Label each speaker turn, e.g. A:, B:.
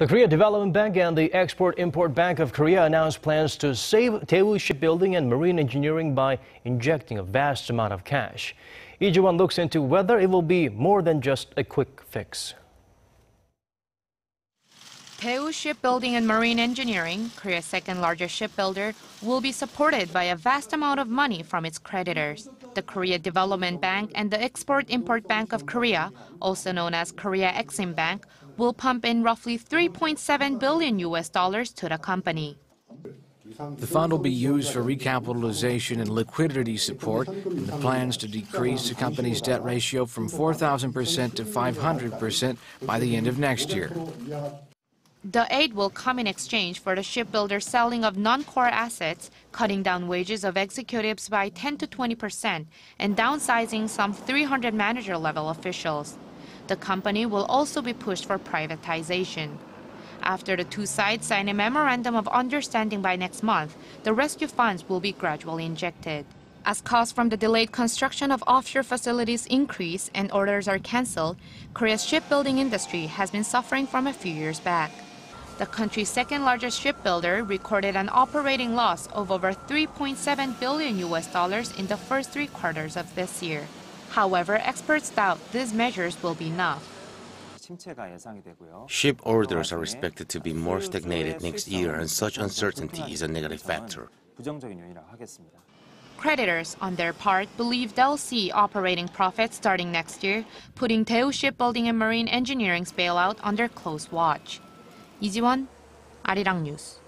A: The Korea Development Bank and the Export-Import Bank of Korea announced plans to save Daewoo Shipbuilding and Marine Engineering by injecting a vast amount of cash. Ji-won looks into whether it will be more than just a quick fix.
B: Daewoo Shipbuilding and Marine Engineering, Korea's second largest shipbuilder, will be supported by a vast amount of money from its creditors. The Korea Development Bank and the Export-Import Bank of Korea, also known as Korea Exim Bank, will pump in roughly 3.7 billion US dollars to the company.
C: The fund will be used for recapitalization and liquidity support, and the plans to decrease the company's debt ratio from 4,000% to 500% by the end of next year.
B: The aid will come in exchange for the shipbuilder's selling of non-core assets, cutting down wages of executives by 10 to 20 percent, and downsizing some 300 manager-level officials. The company will also be pushed for privatization. After the two sides sign a memorandum of understanding by next month, the rescue funds will be gradually injected. As costs from the delayed construction of offshore facilities increase and orders are canceled, Korea's shipbuilding industry has been suffering from a few years back. The country's second largest shipbuilder recorded an operating loss of over 3.7 billion US dollars in the first three quarters of this year. However, experts doubt these measures will be enough.
D: Ship orders are expected to be more stagnated next year, and such uncertainty is a negative factor.
B: Creditors, on their part, believe they'll see operating profits starting next year, putting Daewoo Shipbuilding and Marine Engineering's bailout under close watch. 이지원, 아리랑 뉴스.